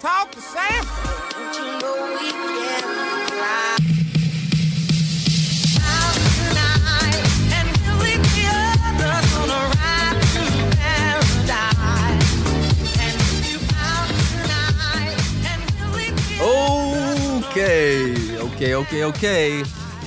talk to the Okay, okay, okay, okay.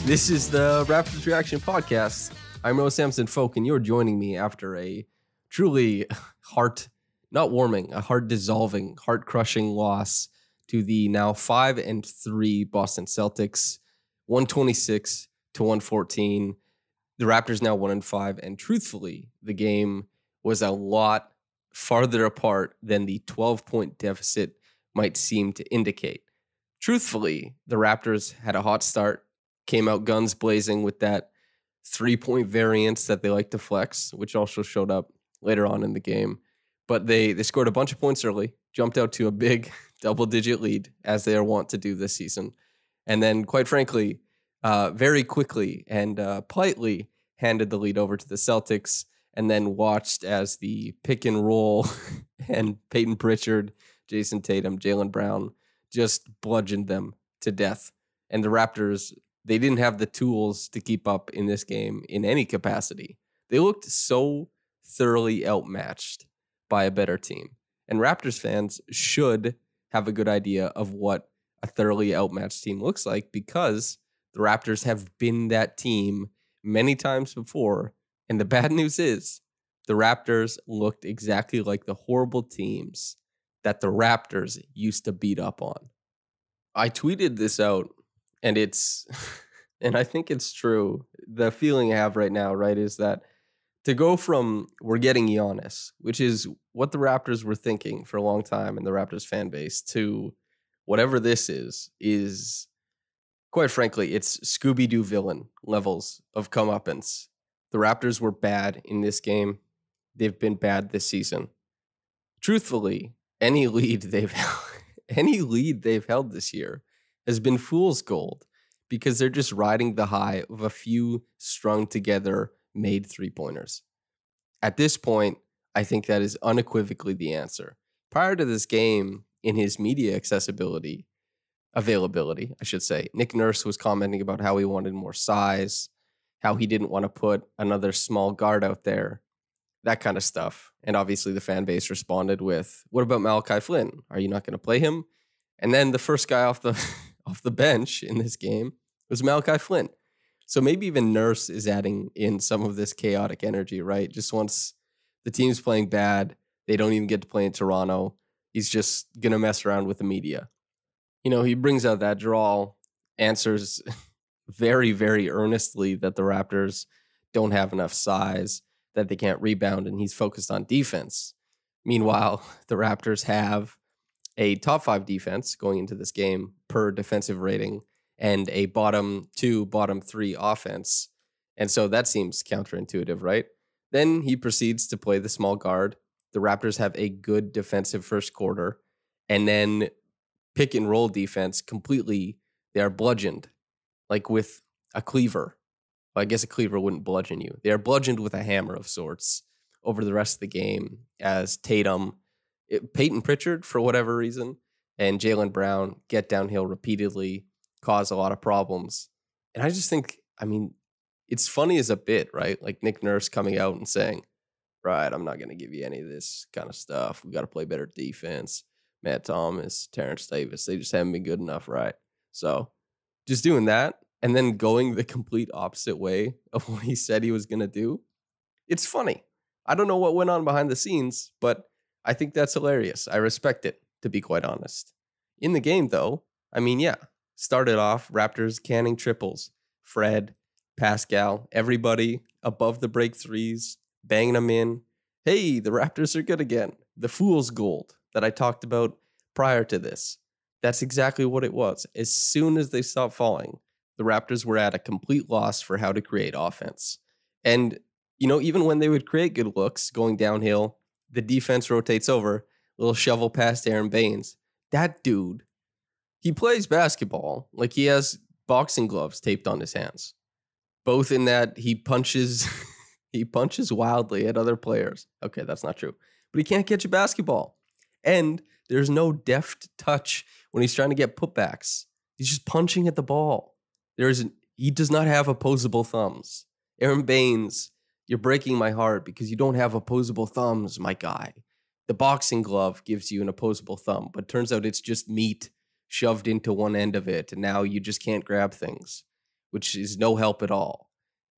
This is the Raptors Reaction Podcast. I'm Rose Samson Folk, and you're joining me after a truly heart, not warming, a heart dissolving, heart crushing loss to the now five and three Boston Celtics, 126 to 114. The Raptors now one and five, and truthfully, the game was a lot farther apart than the 12 point deficit might seem to indicate truthfully, the Raptors had a hot start, came out guns blazing with that three point variance that they like to flex, which also showed up later on in the game. But they they scored a bunch of points early, jumped out to a big double digit lead as they are wont to do this season, and then quite frankly, uh, very quickly and uh, politely handed the lead over to the Celtics, and then watched as the pick and roll and Payton Pritchard, Jayson Tatum, Jaylen Brown just bludgeoned them to death. And the Raptors, they didn't have the tools to keep up in this game in any capacity. They looked so thoroughly outmatched by a better team. And Raptors fans should have a good idea of what a thoroughly outmatched team looks like because the Raptors have been that team many times before. And the bad news is the Raptors looked exactly like the horrible teams that the Raptors used to beat up on. I tweeted this out and it's and I think it's true. The feeling I have right now, right, is that to go from we're getting Giannis, which is what the Raptors were thinking for a long time in the Raptors fan base, to whatever this is, is quite frankly, it's Scooby Doo villain levels of comeuppance. The Raptors were bad in this game. They've been bad this season. Truthfully, any lead they've any lead they've held this year has been fool's gold because they're just riding the high of a few strung together made three pointers. At this point, I think that is unequivocally the answer. Prior to this game, in his media accessibility, availability, I should say, Nick Nurse was commenting about how he wanted more size, how he didn't want to put another small guard out there, that kind of stuff. And obviously, the fan base responded with, "What about Malachi Flynn? Are you not going to play him?" And then the first guy off the off the bench in this game was Malachi Flynn. So maybe even Nurse is adding in some of this chaotic energy, right? Just once the team's playing bad, they don't even get to play in Toronto. He's just gonna mess around with the media. You know, he brings out that draw, answers very, very earnestly that the Raptors don't have enough size, that they can't rebound, and he's focused on defense. Meanwhile, the Raptors have a top five defense going into this game per defensive rating and a bottom two, bottom three offense. And so that seems counterintuitive, right? Then he proceeds to play the small guard. The Raptors have a good defensive first quarter. And then pick and roll defense completely, they are bludgeoned, like with a cleaver. Well, I guess a cleaver wouldn't bludgeon you. They are bludgeoned with a hammer of sorts over the rest of the game as Tatum, it, Payton Pritchard, for whatever reason, and Jaylen Brown get downhill repeatedly, cause a lot of problems. And I just think, I mean, it's funny as a bit, right? Like Nick Nurse coming out and saying, right, I'm not going to give you any of this kind of stuff. We got to play better defense. Matt Thomas, Terrence Davis, they just haven't been good enough, right? So just doing that and then going the complete opposite way of what he said he was going to do, it's funny. I don't know what went on behind the scenes, but I think that's hilarious. I respect it, to be quite honest. In the game, though, I mean, yeah, started off Raptors canning triples. Fred, Pascal, everybody above the break threes, banging them in. Hey, the Raptors are good again. The fool's gold that I talked about prior to this. That's exactly what it was. As soon as they stopped falling, the Raptors were at a complete loss for how to create offense. And, you know, even when they would create good looks going downhill, the defense rotates over, little shovel past Aron Baynes. That dude, he plays basketball like he has boxing gloves taped on his hands. Both in that he punches he punches wildly at other players. Okay, that's not true. But he can't catch a basketball. And there's no deft touch when he's trying to get putbacks. He's just punching at the ball. There's he does not have opposable thumbs. Aron Baynes, you're breaking my heart because you don't have opposable thumbs, my guy. The boxing glove gives you an opposable thumb, but turns out it's just meat shoved into one end of it, and now you just can't grab things, which is no help at all.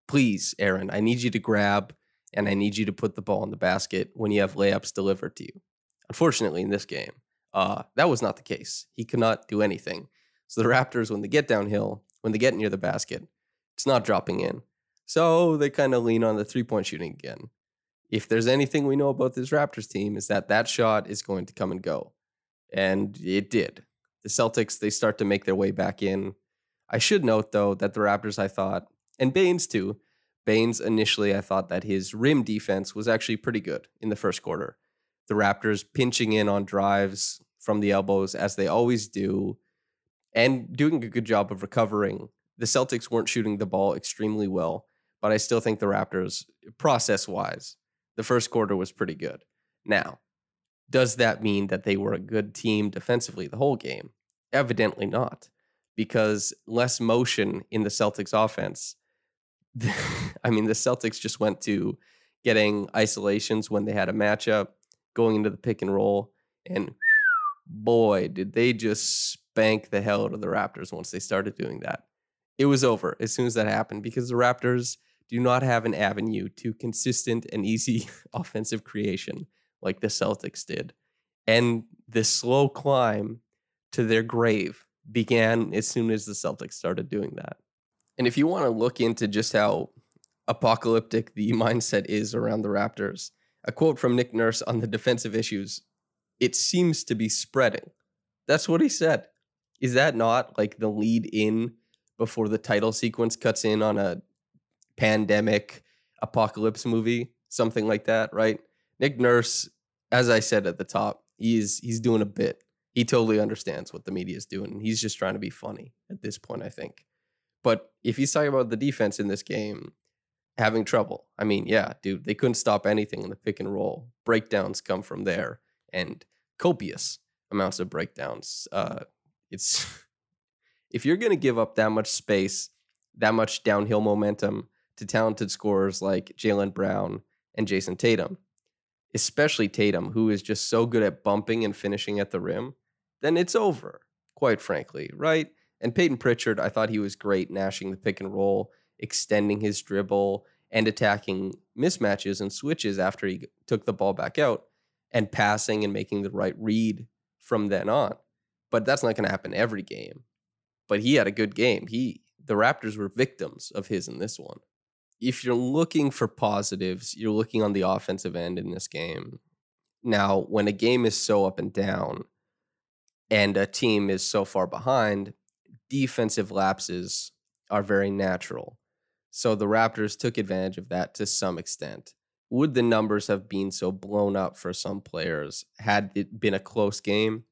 Please, Aron, I need you to grab and I need you to put the ball in the basket when you have layups delivered to you. Unfortunately, in this game, uh, that was not the case. He could not do anything. So the Raptors, when they get downhill, when they get near the basket, it's not dropping in. So they kind of lean on the three point shooting again. If there's anything we know about this Raptors team, is that that shot is going to come and go. And it did. The Celtics, they start to make their way back in. I should note, though, that the Raptors, I thought, and Baynes too, Baynes initially, I thought that his rim defense was actually pretty good in the first quarter. The Raptors pinching in on drives from the elbows as they always do and doing a good job of recovering. The Celtics weren't shooting the ball extremely well, but I still think the Raptors, process wise, the first quarter was pretty good. Now, does that mean that they were a good team defensively the whole game? Evidently not, because less motion in the Celtics offense. I mean, the Celtics just went to getting isolations when they had a matchup, going into the pick and roll, and boy, did they just spank the hell out of the Raptors once they started doing that. It was over as soon as that happened because the Raptors do not have an avenue to consistent and easy offensive creation like the Celtics did. And the slow climb to their grave began as soon as the Celtics started doing that. And if you want to look into just how apocalyptic the mindset is around the Raptors, a quote from Nick Nurse on the defensive issues it seems to be spreading. That's what he said. Is that not like the lead in before the title sequence cuts in on a pandemic apocalypse movie? Something like that, right? Nick Nurse, as I said at the top, he's he's doing a bit. He totally understands what the media is doing. He's just trying to be funny at this point, I think. But if he's talking about the defense in this game having trouble, I mean, yeah, dude, they couldn't stop anything in the pick and roll. Breakdowns come from there, and copious amounts of breakdowns. Uh, it's if you're going to give up that much space, that much downhill momentum to talented scorers like Jaylen Brown and Jayson Tatum, especially Tatum, who is just so good at bumping and finishing at the rim, then it's over, quite frankly, right? And Payton Pritchard, I thought he was great nashing the pick and roll, extending his dribble, and attacking mismatches and switches after he took the ball back out and passing and making the right read from then on. But that's not going to happen every game. But he had a good game. He the Raptors were victims of his in this one. If you're looking for positives, you're looking on the offensive end in this game. Now, when a game is so up and down and a team is so far behind, defensive lapses are very natural. So the Raptors took advantage of that to some extent. Would the numbers have been so blown up for some players had it been a close game?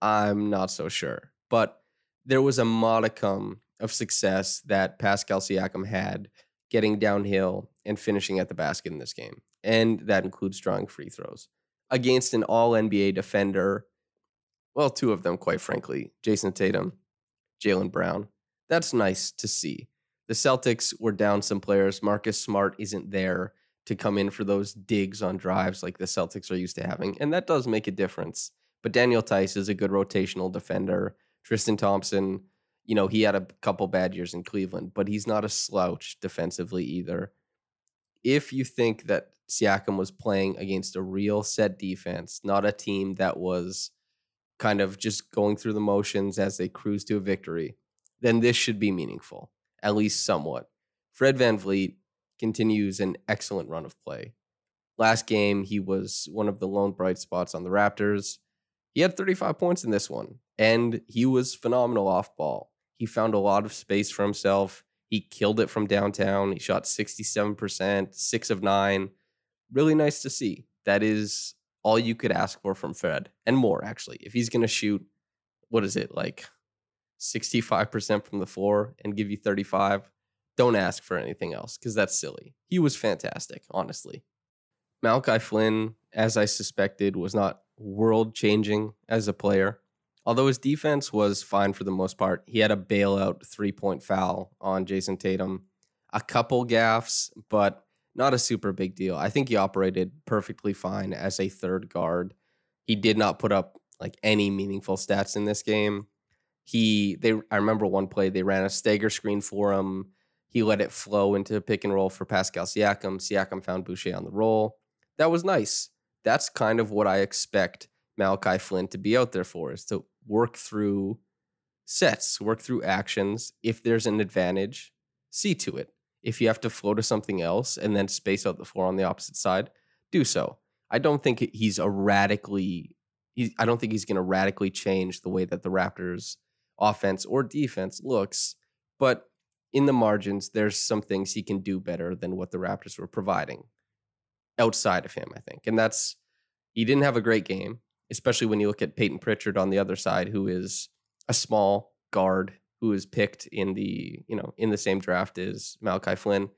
I'm not so sure. But there was a modicum of success that Pascal Siakam had getting downhill and finishing at the basket in this game. And that includes drawing free throws against an all NBA defender. Well, two of them, quite frankly Jayson Tatum, Jaylen Brown. That's nice to see. The Celtics were down some players. Marcus Smart isn't there to come in for those digs on drives like the Celtics are used to having. And that does make a difference. But Daniel Theis is a good rotational defender. Tristan Thompson, you know, he had a couple bad years in Cleveland, but he's not a slouch defensively either. If you think that Siakam was playing against a real set defense, not a team that was kind of just going through the motions as they cruise to a victory, then this should be meaningful, at least somewhat. Fred VanVleet continues an excellent run of play. Last game, he was one of the lone bright spots on the Raptors. He had 35 points in this one, and he was phenomenal off ball. He found a lot of space for himself. He killed it from downtown. He shot 67%, six of nine. Really nice to see. That is all you could ask for from Fred, and more, actually. If he's going to shoot, what is it, like 65% from the floor and give you 35, don't ask for anything else because that's silly. He was fantastic, honestly. Malachi Flynn, as I suspected, was not world changing as a player. Although his defense was fine for the most part, he had a bailout three point foul on Jayson Tatum, a couple gaffes, but not a super big deal. I think he operated perfectly fine as a third guard. He did not put up like any meaningful stats in this game. He they I remember one play they ran a stagger screen for him. He let it flow into a pick and roll for Pascal Siakam. Siakam found Boucher on the roll. That was nice. That's kind of what I expect Malachi Flynn to be out there for is to work through sets, work through actions. If there's an advantage, see to it. If you have to flow to something else and then space out the floor on the opposite side, do so. I don't think he's a radically he, I don't think he's going to radically change the way that the Raptors offense or defense looks, but in the margins there's some things he can do better than what the Raptors were providing outside of him, I think. And that's he didn't have a great game, especially when you look at Payton Pritchard on the other side who is a small guard who is picked in the, you know, in the same draft as Malachi Flynn.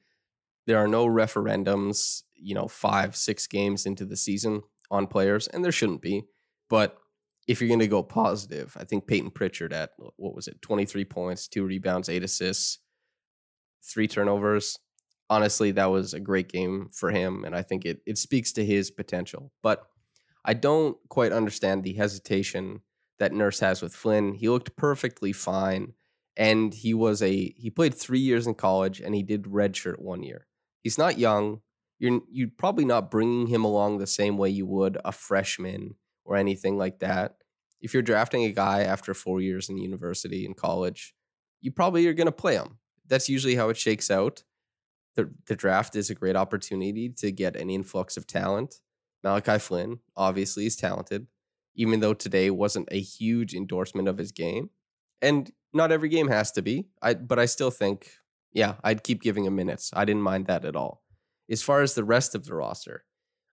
There are no referendums, you know, 5 6 games into the season on players and there shouldn't be. But if you're going to go positive, I think Payton Pritchard at what was it, 23 points, two rebounds, eight assists, three turnovers. Honestly, that was a great game for him, and I think it it speaks to his potential. But I don't quite understand the hesitation that Nurse has with Flynn. He looked perfectly fine, and he was a he played three years in college, and he did redshirt one year. He's not young. You're you're probably not bringing him along the same way you would a freshman or anything like that. If you're drafting a guy after four years in university and college, you probably are going to play him. That's usually how it shakes out. The, the draft is a great opportunity to get an influx of talent. Malachi Flynn obviously is talented, even though today wasn't a huge endorsement of his game. And not every game has to be. I but I still think, yeah, I'd keep giving him minutes. I didn't mind that at all. As far as the rest of the roster,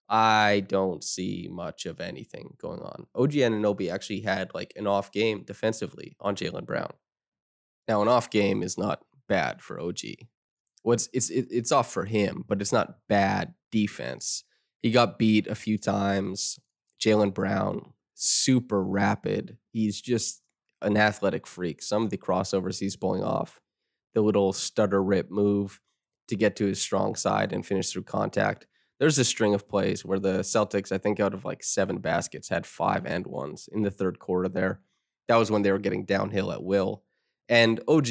I don't see much of anything going on. OG Anunoby actually had like an off game defensively on Jaylen Brown. Now, an off game is not bad for OG. What's it's it, it's off for him, but it's not bad defense. He got beat a few times. Jaylen Brown, super rapid. He's just an athletic freak. Some of the crossovers he's pulling off, the little stutter rip move to get to his strong side and finish through contact there's a string of plays where the Celtics, I think out of like seven baskets, had five and ones in the third quarter there. That was when they were getting downhill at will. And OG,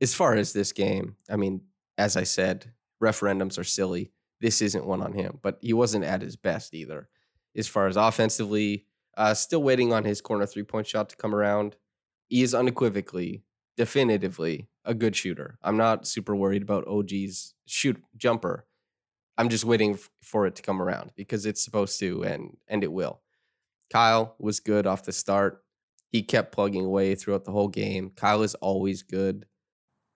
as far as this game, I mean, as I said, referendums are silly. This isn't one on him, but he wasn't at his best either. As far as offensively, uh, still waiting on his corner three point shot to come around. He is unequivocally, definitively a good shooter. I'm not super worried about OG's shoot jumper. I'm just waiting for it to come around because it's supposed to and and it will. Kyle was good off the start. He kept plugging away throughout the whole game. Kyle is always good.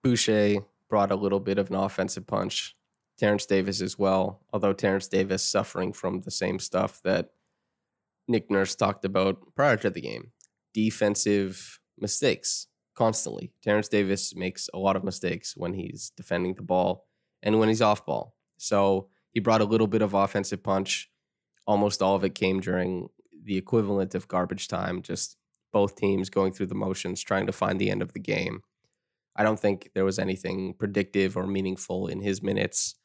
Boucher brought a little bit of an offensive punch. Terrence Davis as well, although Terrence Davis suffering from the same stuff that Nick Nurse talked about prior to the game. Defensive mistakes constantly. Terrence Davis makes a lot of mistakes when he's defending the ball and when he's off ball. So he brought a little bit of offensive punch. Almost all of it came during the equivalent of garbage time, just both teams going through the motions, trying to find the end of the game. I don't think there was anything predictive or meaningful in his minutes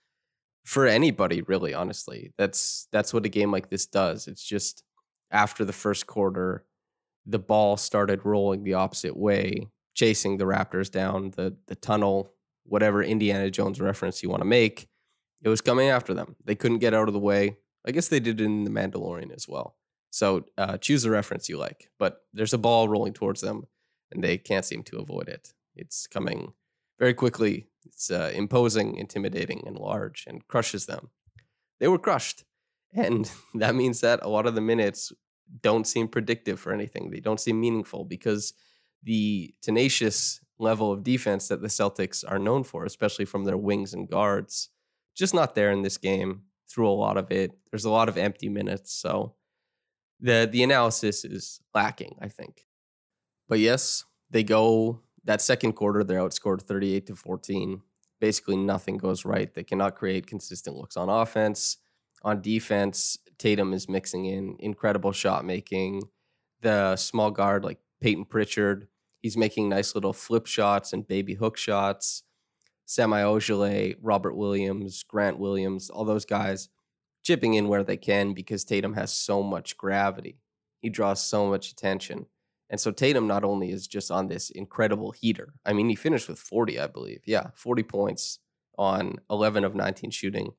for anybody, really, honestly. That's that's what a game like this does. It's just after the first quarter, the ball started rolling the opposite way, chasing the Raptors down the the tunnel, whatever Indiana Jones reference you want to make. It was coming after them. They couldn't get out of the way. I guess they did it in The Mandalorian as well. So uh, choose the reference you like. But there's a ball rolling towards them, and they can't seem to avoid it. It's coming very quickly. It's uh, imposing, intimidating, and large, and crushes them. They were crushed. And that means that a lot of the minutes don't seem predictive for anything. They don't seem meaningful because the tenacious level of defense that the Celtics are known for, especially from their wings and guards, just not there in this game through a lot of it. There's a lot of empty minutes, so the the analysis is lacking, I think. But yes, they go that second quarter they're outscored 38 to 14. Basically nothing goes right. They cannot create consistent looks on offense. On defense, Tatum is mixing in incredible shot making. The small guard like Payton Pritchard, he's making nice little flip shots and baby hook shots. Semi Ojeleye, Robert Williams, Grant Williams, all those guys chipping in where they can because Tatum has so much gravity. He draws so much attention. And so Tatum not only is just on this incredible heater, I mean, he finished with 40, I believe. Yeah, 40 points on 11 of 19 shooting,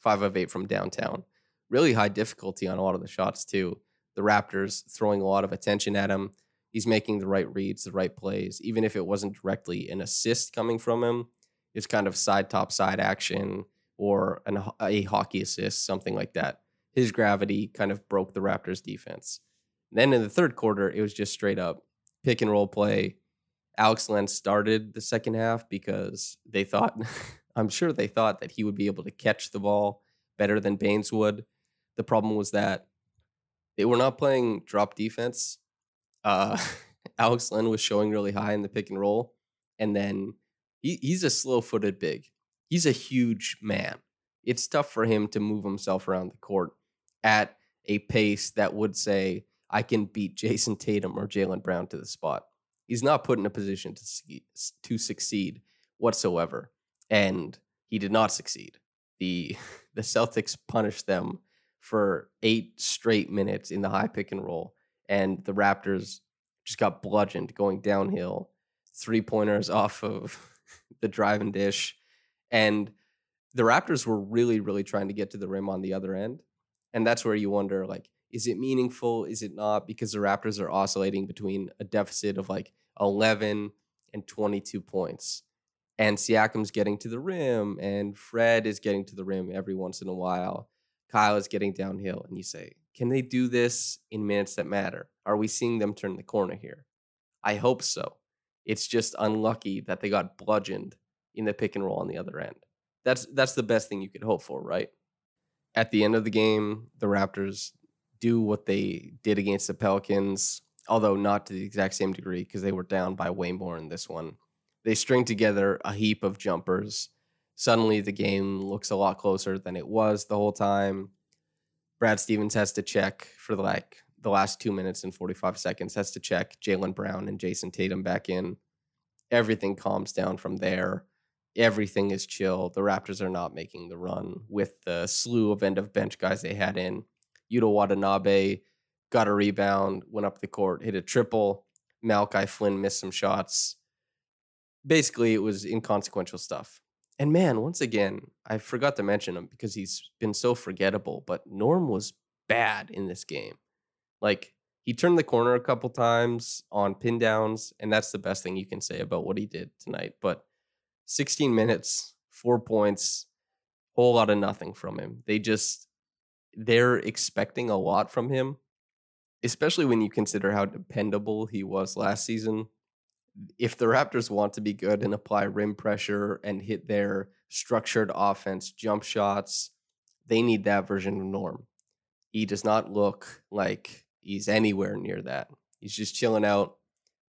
five of eight from downtown. Really high difficulty on a lot of the shots, too. The Raptors throwing a lot of attention at him. He's making the right reads, the right plays, even if it wasn't directly an assist coming from him. It's kind of side top side action or an, a hockey assist, something like that. His gravity kind of broke the Raptors' defense. Then in the third quarter, it was just straight up pick and roll play. Alex Len started the second half because they thought, I'm sure they thought that he would be able to catch the ball better than Baynes would. The problem was that they were not playing drop defense. Uh, Alex Len was showing really high in the pick and roll. And then he, he's a slow footed big. He's a huge man. It's tough for him to move himself around the court at a pace that would say, I can beat Jayson Tatum or Jaylen Brown to the spot. He's not put in a position to to succeed whatsoever, and he did not succeed. the The Celtics punished them for eight straight minutes in the high pick and roll, and the Raptors just got bludgeoned going downhill, three pointers off of the drive and dish, and the Raptors were really, really trying to get to the rim on the other end, and that's where you wonder, like is it meaningful? Is it not? Because the Raptors are oscillating between a deficit of like 11 and 22 points. And Siakam's getting to the rim, and Fred is getting to the rim every once in a while. Kyle is getting downhill. And you say, can they do this in minutes that matter? Are we seeing them turn the corner here? I hope so. It's just unlucky that they got bludgeoned in the pick and roll on the other end. That's that's the best thing you could hope for, right? At the end of the game, the Raptors do what they did against the Pelicans, although not to the exact same degree because they were down by way more in this one. They string together a heap of jumpers. Suddenly, the game looks a lot closer than it was the whole time. Brad Stevens has to check for like the last two minutes and 45 seconds, has to check Jaylen Brown and Jayson Tatum back in. Everything calms down from there. Everything is chill. The Raptors are not making the run with the slew of end of bench guys they had in. Yuta Watanabe got a rebound, went up the court, hit a triple. Malachi Flynn missed some shots. Basically, it was inconsequential stuff. And man, once again, I forgot to mention him because he's been so forgettable, but Norm was bad in this game. Like, he turned the corner a couple times on pin downs, and that's the best thing you can say about what he did tonight. But 16 minutes, four points, whole lot of nothing from him. They just they're expecting a lot from him, especially when you consider how dependable he was last season. If the Raptors want to be good and apply rim pressure and hit their structured offense jump shots, they need that version of Norm. He does not look like he's anywhere near that. He's just chilling out,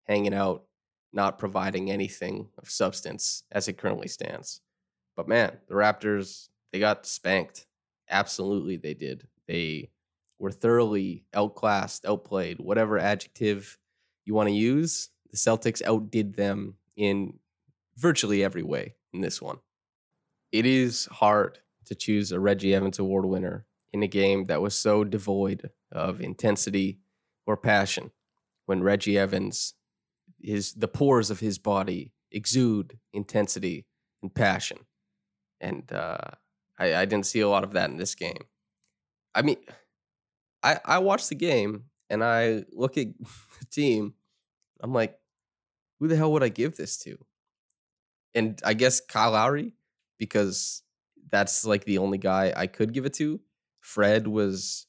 hanging out, not providing anything of substance as it currently stands. But man, the Raptors, they got spanked. Absolutely, they did. They were thoroughly outclassed, outplayed, whatever adjective you want to use. The Celtics outdid them in virtually every way in this one. It is hard to choose a Reggie Evans Award winner in a game that was so devoid of intensity or passion when Reggie Evans his the pores of his body exude intensity and passion. And uh, I, I didn't see a lot of that in this game. I mean, I I watched the game and I look at the team. I'm like, who the hell would I give this to? And I guess Kyle Lowry because that's like the only guy I could give it to. Fred was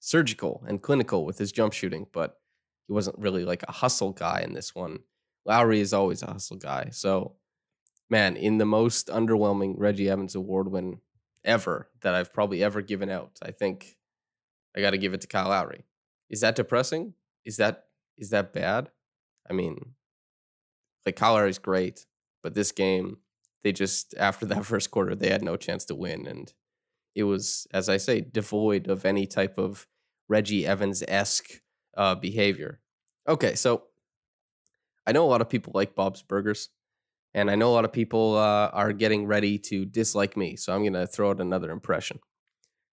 surgical and clinical with his jump shooting, but he wasn't really like a hustle guy in this one. Lowry is always a hustle guy. So, man, in the most underwhelming Reggie Evans award win ever that I've probably ever given out, I think I got to give it to Kyle Lowry. Is that depressing? Is that is that bad? I mean, like Kyle Lowry's great, but this game, they just after that first quarter, they had no chance to win, and it was, as I say, devoid of any type of Reggie Evans esque uh, behavior. Okay, so I know a lot of people like Bob's Burgers, and I know a lot of people uh, are getting ready to dislike me. So I'm going to throw out another impression.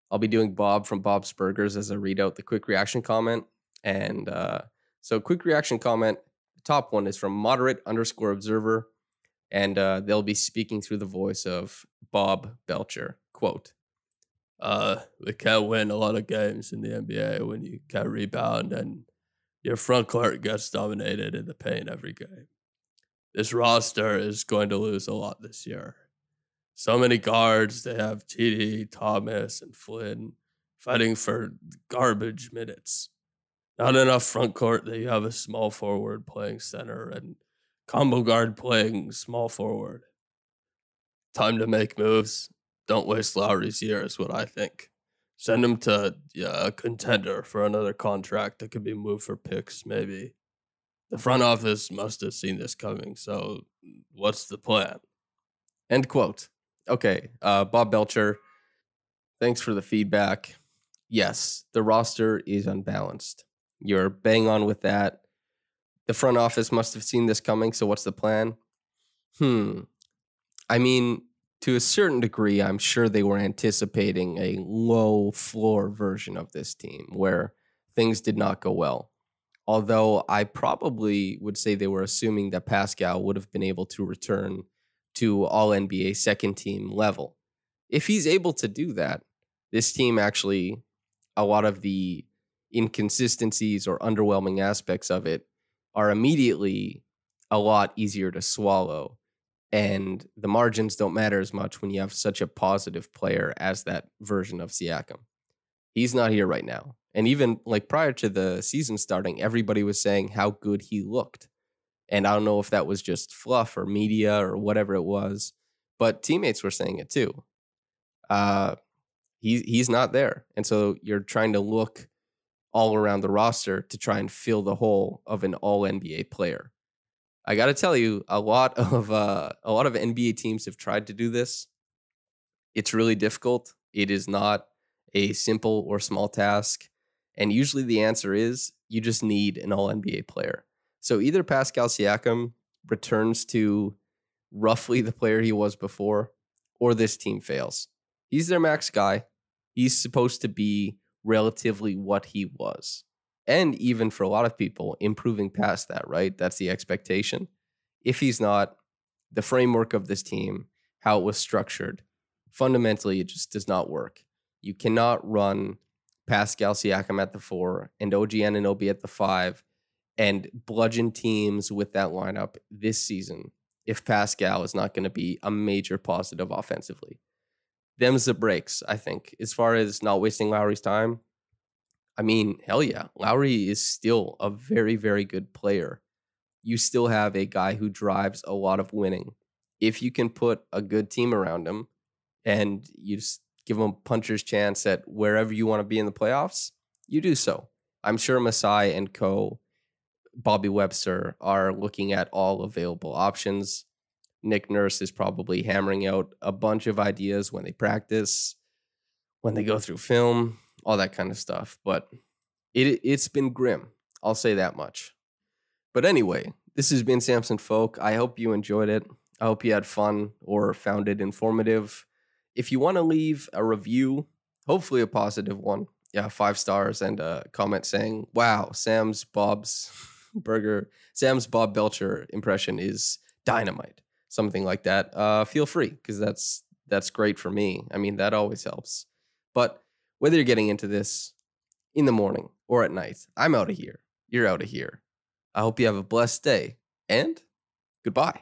I'll be doing Bob from Bob's Burgers as a readout, the quick reaction comment. And uh, so, quick reaction comment. The top one is from moderate underscore observer, and uh, they'll be speaking through the voice of Bob Belcher. Quote. Uh, we can't win a lot of games in the NBA when you can't rebound and your front court gets dominated in the paint every game. This roster is going to lose a lot this year. So many guards. They have TD, Thomas, and Flynn fighting for garbage minutes. Not enough front court that you have a small forward playing center and combo guard playing small forward. Time to make moves. Don't waste Lowry's year, is what I think. Send him to yeah, a contender for another contract that could be moved for picks, maybe. The front office must have seen this coming. So, what's the plan? End quote. Okay, uh, Bob Belcher, thanks for the feedback. Yes, the roster is unbalanced. You're bang on with that. The front office must have seen this coming. So, what's the plan? Hmm. I mean, to a certain degree, I'm sure they were anticipating a low floor version of this team where things did not go well. Although I probably would say they were assuming that Pascal would have been able to return to all NBA second team level. If he's able to do that, this team actually, a lot of the inconsistencies or underwhelming aspects of it are immediately a lot easier to swallow. And the margins don't matter as much when you have such a positive player as that version of Siakam. He's not here right now. And even like prior to the season starting, everybody was saying how good he looked. And I don't know if that was just fluff or media or whatever it was, but teammates were saying it too. Uh, he, he's not there. And so you're trying to look all around the roster to try and fill the hole of an all NBA player. I got to tell you, a lot of uh, a lot of NBA teams have tried to do this. It's really difficult. It is not a simple or small task, and usually the answer is you just need an All NBA player. So either Pascal Siakam returns to roughly the player he was before, or this team fails. He's their max guy. He's supposed to be relatively what he was. And even for a lot of people, improving past that, right? That's the expectation. If he's not, the framework of this team, how it was structured, fundamentally, it just does not work. You cannot run Pascal Siakam at the four and OG Anunoby at the five and bludgeon teams with that lineup this season if Pascal is not going to be a major positive offensively. Them's the breaks, I think. As far as not wasting Lowry's time, I mean, hell yeah. Lowry is still a very, very good player. You still have a guy who drives a lot of winning. If you can put a good team around him and you just give him a puncher's chance at wherever you want to be in the playoffs, you do so. I'm sure Masai and co. Bobby Webster are looking at all available options. Nick Nurse is probably hammering out a bunch of ideas when they practice, when they go through film, all that kind of stuff. But it it's been grim. I'll say that much. But anyway, this has been Samson Folk. I hope you enjoyed it. I hope you had fun or found it informative. If you want to leave a review, hopefully a positive one, yeah, five stars and a comment saying, "Wow, Sam's Bob's burger, Sam's Bob Belcher impression is dynamite." Something like that. Uh, feel free because that's that's great for me. I mean, that always helps. But whether you're getting into this in the morning or at night, I'm out of here. You're out of here. I hope you have a blessed day and goodbye.